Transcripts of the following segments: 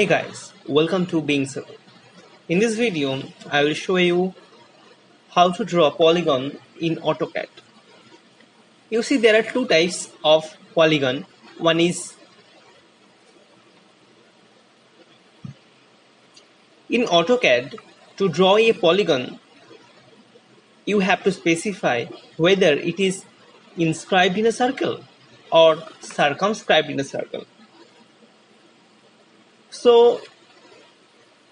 Hey guys, welcome to Being Civil. In this video, I will show you how to draw a polygon in AutoCAD. You see there are two types of polygon. One is in AutoCAD, to draw a polygon, you have to specify whether it is inscribed in a circle or circumscribed in a circle. So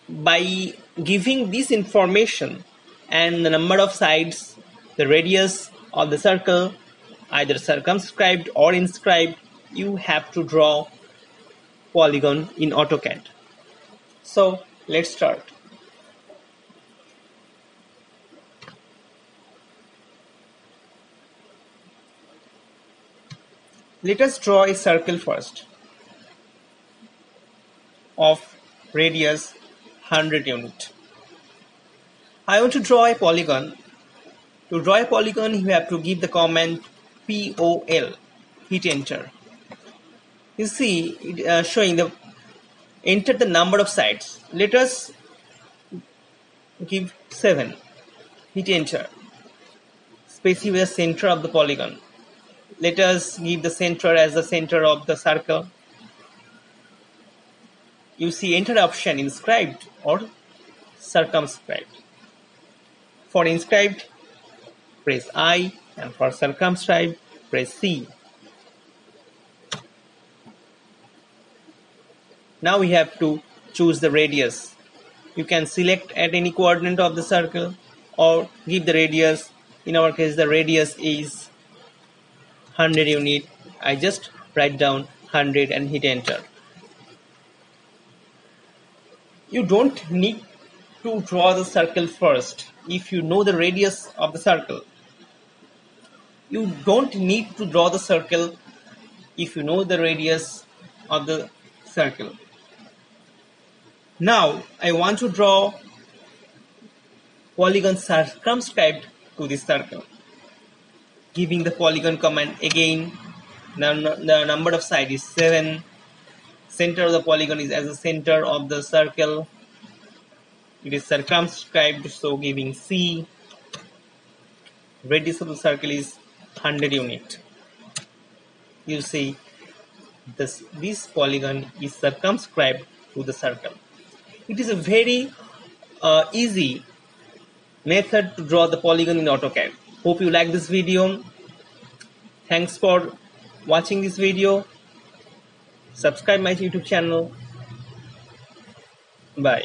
by giving this information and the number of sides, the radius of the circle, either circumscribed or inscribed, you have to draw polygon in AutoCAD. So let's start. Let us draw a circle first of radius 100 unit. I want to draw a polygon. To draw a polygon, you have to give the command POL, hit enter. You see, it, uh, showing the enter the number of sides. Let us give 7, hit enter. Specify the center of the polygon. Let us give the center as the center of the circle you see enter option inscribed or circumscribed. For inscribed, press I and for circumscribed, press C. Now we have to choose the radius. You can select at any coordinate of the circle or give the radius. In our case, the radius is 100 unit. I just write down 100 and hit enter you don't need to draw the circle first if you know the radius of the circle. You don't need to draw the circle if you know the radius of the circle. Now I want to draw polygon circumscribed to this circle. Giving the polygon command again the the number of side is 7 center of the polygon is as the center of the circle. It is circumscribed so giving C. Radius of the circle is 100 unit. You see this this polygon is circumscribed to the circle. It is a very uh, easy method to draw the polygon in AutoCAD. Hope you like this video. Thanks for watching this video subscribe my youtube channel bye